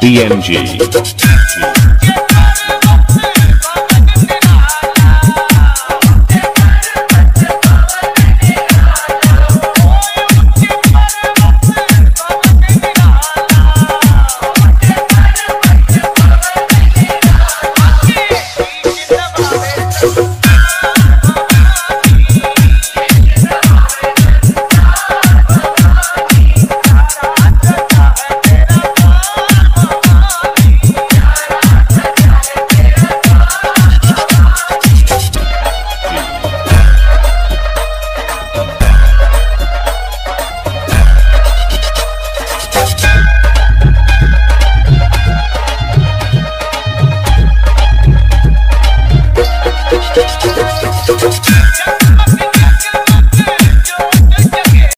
DMG.